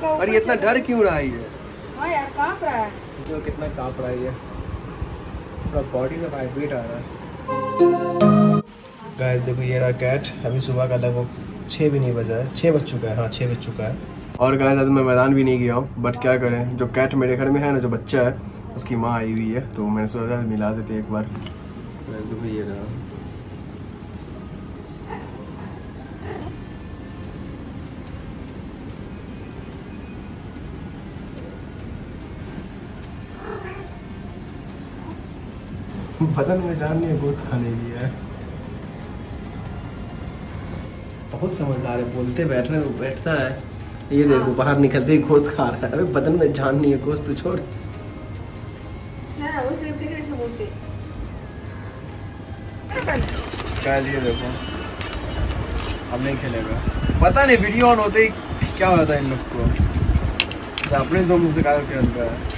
का और ये इतना डर क्यों रहा है हाँ यार काँप रहा है। जो कितना काँप रहा है ये। पूरा बॉडी से वाइब्रेट आ रहा है। गाइस देखो ये रहा कैट अभी सुबह का लगभग छः भी नहीं बजा है। छः बज चुका है। हाँ छः बज चुका है। और गाइस आज मैं मैदान भी नहीं गया हूँ बट क्या करें? जो कैट मेरे घर में है ना जो बच्चा है उसकी माँ आई हुई है तो मैंने सोचा मिला देते एक बार। देखो ये रहा। बदन में जान नहीं है गोश्त खाने की है बहुत समझदार है बोलते बैठने बैठता है। ये देखो बाहर निकलते ही गोश्त खा रहा है। अबे बदन में जान नहीं है गोश्त तो छोड़ ये देखो? अब नहीं खेलेगा। पता नहीं वीडियो ऑन होते ही क्या होता है इन लोग को? अपने दो मुँह से क्या खेलता है।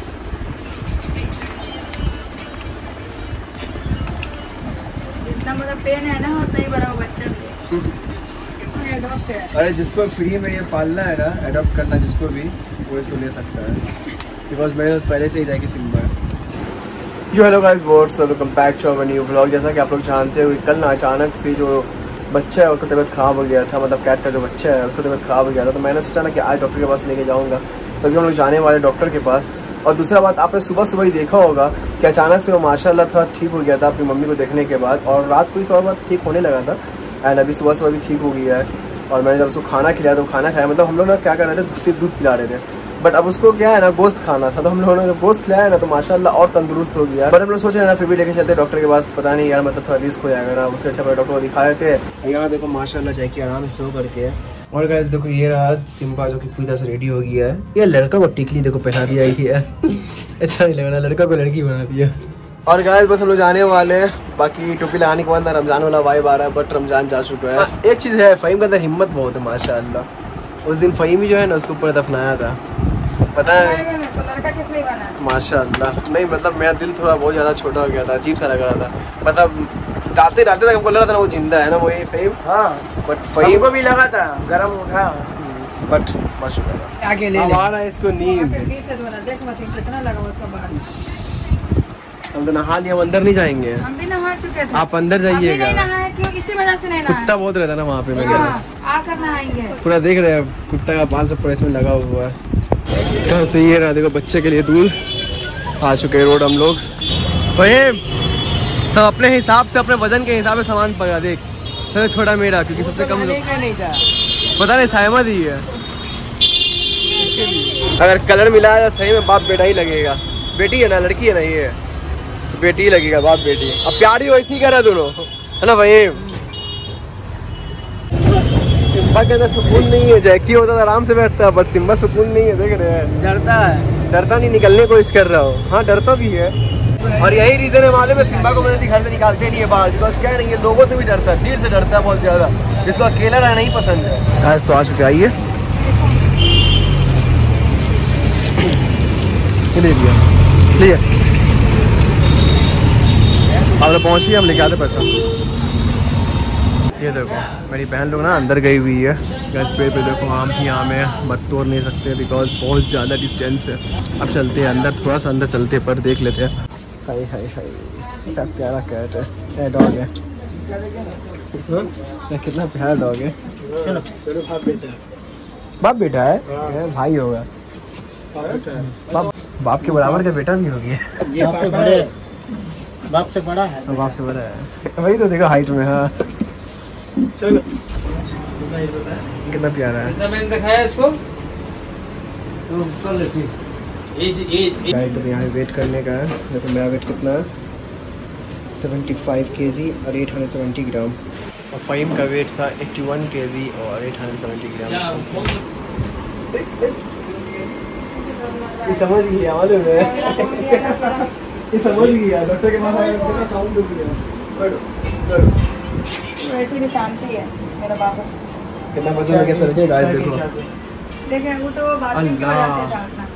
जितना बड़ा पेन है ना उतना ही बड़ा बच्चा भी है। ये डॉग है। अरे जिसको फ्री में ये पालना है ना अडॉप्ट करना जिसको भी वो इसको ले सकता है। बिकॉज़ मेरे पहले से ही जाएगी Simba yo hello guys what's welcome back to our new vlog जैसा कि आप लोग जानते हो कल ना अचानक से जो बच्चा है उसका तबीयत खराब हो गया था। मतलब कैट का जो बच्चा है उसका तबीयत खराब हो गया था। तो मैंने सोचा ना कि आज डॉक्टर के पास लेके जाऊँगा। तभी हम लोग जाने वाले डॉक्टर के पास। और दूसरा बात, आपने सुबह सुबह ही देखा होगा कि अचानक से वो माशाल्लाह थोड़ा ठीक हो गया था अपनी मम्मी को देखने के बाद और रात को ही थोड़ा बहुत ठीक होने लगा था। एंड अभी सुबह सुबह भी ठीक हो गया है। और मैंने जब उसको खाना खिलाया तो खाना खाया मतलब हम लोग ना क्या कर रहे थे सिर्फ़ दूध पिला रहे थे। बट अब उसको क्या है ना, गोश्त खाना था। तो हम लोगों ने गोश्त खिलाया ना तो माशाल्लाह और तंदुरुस्त हो गया। बट हम लोग सोच रहे ना, फिर भी लेके चलते डॉक्टर के पास। पता नहीं यार मतलब थोड़ा रिस्क हो जाएगा ना। उससे अच्छा डॉक्टर को दिखाए थे यहाँ देखो, माशाल्लाह जैकी आराम से सो करके और गाइस देखो ये रहा सिम्बा जो कि पूरी तरह से रेडी हो गया है। ये लड़का को टिकली देखो पहना दिया ही है। अच्छा नहीं लग रहा लड़का को लड़की बना दिया। और गाइस बस हम लोग जाने वाले हैं। बाकी टोपी लगाने के बाद रमज़ान वाला वाइब आ रहा है बट रमज़ान जा चुका है। एक चीज़ है फ़हीम के अंदर हिम्मत बहुत है माशाल्लाह। उस दिन फ़हीम ही जो है ना उसको ऊपर दफनाया था। पता है? बना माशाल्लाह। नहीं मतलब मेरा दिल थोड़ा बहुत ज़्यादा छोटा हो गया था अजीब सा लग रहा था। मतलब डालते डालते तक हमको लग रहा था ना वो ज़िंदा है ना वही फ़हीम हाँ। बट फ़हीम हमको भी लगा था गरम उठा। बट माशा आगे ले ले। आ रहा है इसको नींद। बना देख मत कितना लगा उसका बाहर। हम तो नहा लिया हम अंदर नहीं जाएँगे। हम भी नहा चुके थे। आप अंदर जाइएगा। नहीं नहाए क्यों? इसी वजह से नहीं कुत्ता बहुत रहता ना वहाँ पे मैं हाँ, आकर नहाएँगे। पूरा देख रहे हैं कुत्ता का बाल सब पूरा इसमें लगा हुआ है। तो तो ये रहा देखो बच्चे के लिए दूध आ चुके हैं रोड हम लोग। फहीम सब अपने हिसाब से अपने वज़न के हिसाब से सामान पकड़ा देख। सबसे छोटा मेरा क्योंकि सबसे कम लोग था? पता नहीं सायमा दी है अगर कलर मिला है तो सही में बाप बेटा ही लगेगा। बेटी है ना लड़की है ना ये। बेटी ही लगेगा बाप बेटी। अब प्यारी वैसी ही करा दोनों। है ना भाई सिम्बा के अंदर सुकून नहीं है जैकी होता तो आराम से बैठता है बट सिम्बा सुकून नहीं है देख रहे हैं। डरता है। डरता नहीं निकलने की कोशिश कर रहा हो। हाँ डरता भी है। और यही रीजन है मालूम है सिम्बा को मैंने घर से निकालते नहीं है बाहर बिकॉज़ क्या नहीं है लोगों से भी डरता है भीड़ से डरता है बहुत ज़्यादा जिसको अकेला रहना ही पसंद है। आज तो आ चुके आइए। ले लिया पहुँचिए हम लेके आते पैसा। ये देखो मेरी बहन लोग ना अंदर गई हुई है। गैस पेड़ पे देखो आम ही आम है बट तोड़ नहीं सकते बिकॉज़ बहुत ज़्यादा डिस्टेंस है। अब चलते हैं अंदर थोड़ा सा अंदर चलते हैं, पर देख लेते हैं। हाय हाय हाय। क्या प्यारा कैट है। ए डॉग है। हाँ? ये कितना प्यारा डॉग है। चलो। चलो बाप बेटा। बाप बेटा है? हाँ। ये भाई होगा। बाप बाप के बराबर का बेटा भी हो गया। ये बाप से बड़े। बाप से बड़ा है। तो बाप से बड़ा है। वही तो देखो हाइट में हाँ। चलो। कितना प्यारा है। कितना मैंने दिखाया इसको? तो गाइस तो यहाँ वेट करने का है। देखो मेरा वेट कितना है? 75 केजी और 870 ग्राम और फ़हीम का वेट था 81 केजी और 870 ग्राम ये समझ गया मालूम है ये समझ गया डॉक्टर के पास आया कितना साउंड हो गया। बैठो बैठो। वैसे भी शांति है मेरा बाबू। कितना वज़न हो गया सर के गाइस देखो? देखे वो तो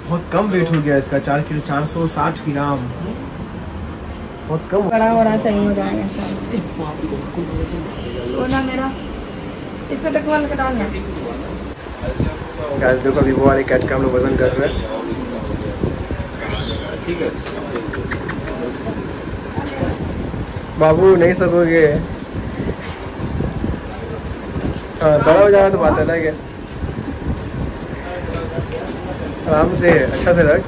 बहुत कम वेट हो गया इसका चार किलो चार सौ साठ ग्राम बहुत कम बड़ा हो रहा सही हो जाएगा सोना मेरा इसमें तक वाल का डालना। देखो अभी वो वाले कैट का हम लोग वज़न कर रहे हैं। ठीक है। बाबू नहीं सकोगे? हाँ बड़ा हो जाएगा तो बात अलग है। आराम से अच्छा से रख।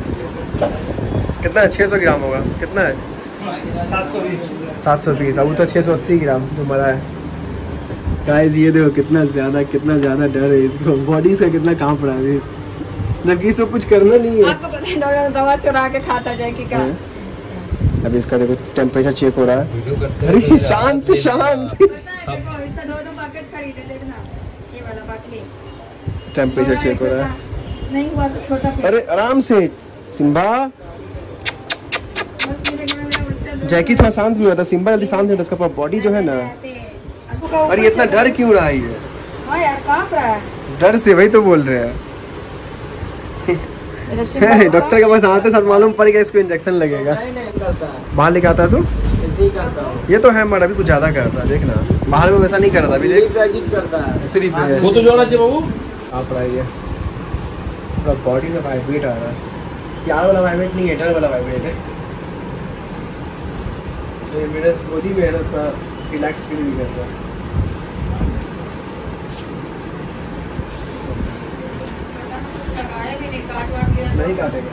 कितना? है छः सौ ग्राम होगा। कितना है? सात सौ बीस। सात सौ बीस। अब तो छः सौ अस्सी ग्राम जो मरा है। गाइस ये देखो कितना ज़्यादा कितना ज़्यादा डर है इसको। बॉडी से कितना काँप रहा है। अभी जबकि इसको कुछ करना नहीं है। आपको पता है डॉक्टर दवा चुरा के खाता जाए कि क्या? अभी इसका देखो टेम्परेचर चेक हो रहा है। अरे शांत शांत। पता है देखो इसका दो दो पैकेट खरीदे देखना। ये वाला बाटली टेम्परेचर चेक हो रहा है। नहीं हुआ तो छोटा अरे आराम से। सिम्बा मेरे जैकी थोड़ा शांत भी होता है सिम्बा जल्दी शांत नहीं होता इसका बॉडी जो है ना। आपको अरे इतना डर क्यों रहा है ये? हाँ यार काँप रहा है। डर से वही तो बोल रहे हैं। मेरा डॉक्टर के पास आते साथ मालूम पड़ गया इसको इंजेक्शन लगेगा। नहीं नहीं करता है। बाहर लेके आता है तू? ही करता हूँ। ये तो है मगर अभी कुछ ज़्यादा कर रहा है देखना। बाहर में वैसा नहीं करता अभी देख। करता है। सिर्फ़ वो तो जो चाहिए बाबू। आप रहा पूरा बॉडी से वाइब्रेट आ रहा है। प्यार वाला वाइब्रेट नहीं है, डर वाला वाइब्रेट है। तो ये मेरे बॉडी में है ना, थोड़ा रिलैक्स फील भी कर रहा है। नहीं काटेगा।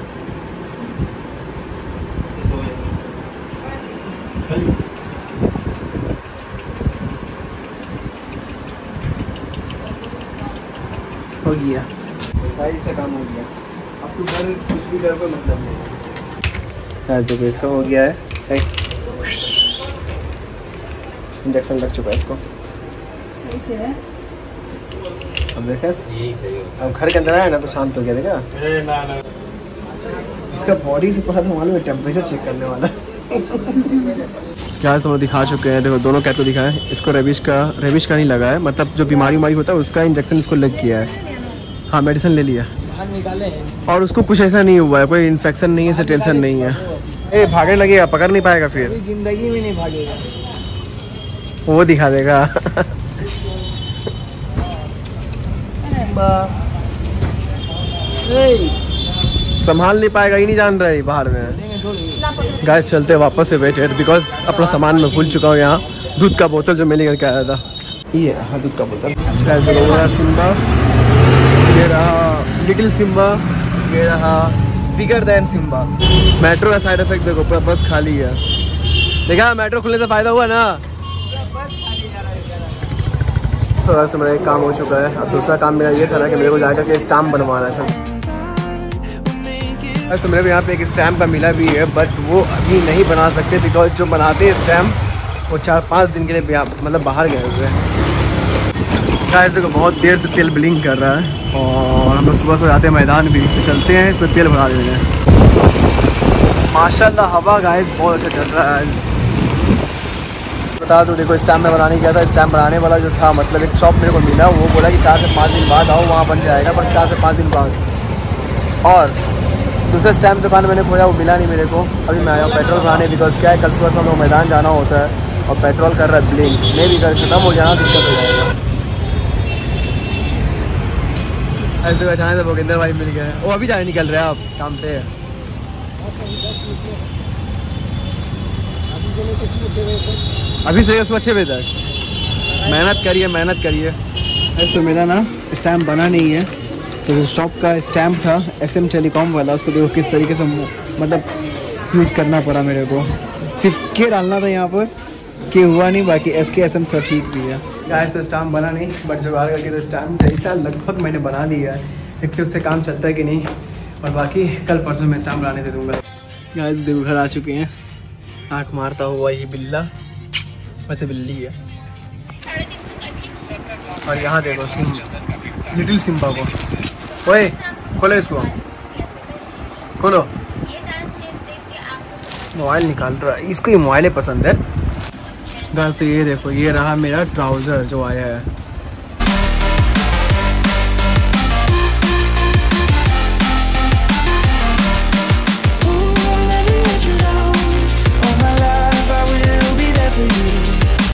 हो गया। भाई से काम हो गया। अब तू डर कुछ भी डर कोई मतलब नहीं आज देखो इसका हो गया है। इंजेक्शन लग चुका है इसको। अब देखे हो। अब घर के अंदर आया ना तो शांत हो गया देखा? अरे ना ना। इसका बॉडी से पता था मालूम है टेम्परेचर चेक करने वाला। क्या तुम दिखा चुके हैं। देखो दोनों कैट को दिखाया इसको रेबिश का रेबिश का नहीं लगा है। मतलब जो बीमारी उमारी होता है उसका इंजेक्शन इसको लग गया है। हाँ मेडिसिन ले लिया। और उसको कुछ ऐसा नहीं हुआ है कोई इन्फेक्शन नहीं है टेंशन नहीं है। ए भागने लगेगा पकड़ नहीं पाएगा फिर। ज़िंदगी में नहीं भागेगा। वो दिखा देगा। संभाल नहीं पाएगा ही नहीं जान रहा है बाहर में। गैस चलते वापस से बैठे बिकॉज़ अपना सामान मैं भूल चुका हूँ यहाँ। दूध का बोतल जो मैं लेकर के आया था। ये हाँ दूध का बोतल। गैस देखो वो रहा सिम्बा ये रहा लिटिल सिम्बा ये रहा बिगर देन सिम्बा। मेट्रो का साइड इफ़ेक्ट देखो, पूरा बस खाली है। देखा, मेट्रो खुलने से फ़ायदा हुआ ना? सो आज तो मेरा एक काम हो चुका है। अब दूसरा काम मेरा ये था ना कि मेरे को जाकर के स्टाम्प बनवाना था। आज तो मेरे को यहाँ पे एक स्टैम्प का मिला भी है बट वो अभी नहीं बना सकते बिकॉज़ जो बनाते हैं स्टैम्प वो चार पाँच दिन के लिए मतलब बाहर गए हुए हैं। गाइस देखो बहुत देर से तेल ब्लिंक कर रहा है और हम लोग सुबह सुबह जाते हैं मैदान भी तो चलते हैं, इसमें तेल भरा देते हैं। माशाल्लाह, हवा गाइस बहुत अच्छा चल रहा है। बता दूँ, देखो स्टैम्प में बनाने गया था स्टैम्प बनाने वाला जो था मतलब एक शॉप मेरे को मिला, वो बोला कि चार से पाँच दिन बाद आओ, वहाँ बन जाएगा, पर चार से पाँच दिन बाद। और दूसरे स्टैम्प दुकान मैंने खोजा वो मिला नहीं मेरे को। अभी मैं आया हूँ पेट्रोल भराने बिकॉज़ क्या है, कल सुबह से हम लोग मैदान जाना होता है, और पेट्रोल कर रहा है ब्लिंक मैं भी कर खत्म हो जाना दिक्कत हो जाएगा। अचानक से भोगिंदर भाई मिल गए। वो अभी जाने निकल रहे हैं आप, काम पे। अभी से सुबह छः बजे तक। मेहनत करिए मेहनत करिए। तो मेरा ना स्टैम्प बना नहीं है। तो शॉप का स्टैम्प था एस एम टेलीकॉम वाला, उसको देखो किस तरीके से मतलब यूज़ करना पड़ा मेरे को। सिर्फ़ के डालना था यहाँ पर के हुआ नहीं, बाकी एस के एस एम थोड़ा ठीक भी है। गाइस तो स्टैम्प बना नहीं बट जुगाड़ करके तो स्टैम्प जैसा लगभग मैंने बना लिया है। देखते उससे काम चलता है कि नहीं और बाकी कल परसों मैं स्टैम्प बनाने दे दूँगा। गाइस देखो घर आ चुके हैं। आँख मारता हुआ ये बिल्ला वैसे बिल्ली है। और यहाँ देखो सिम लिटिल सिम्बा को। ओए खोलो इसको। खोलो। मोबाइल निकाल रहा है। इसको ये मोबाइल पसंद है। गाइस तो ये देखो ये रहा मेरा ट्राउज़र जो आया है।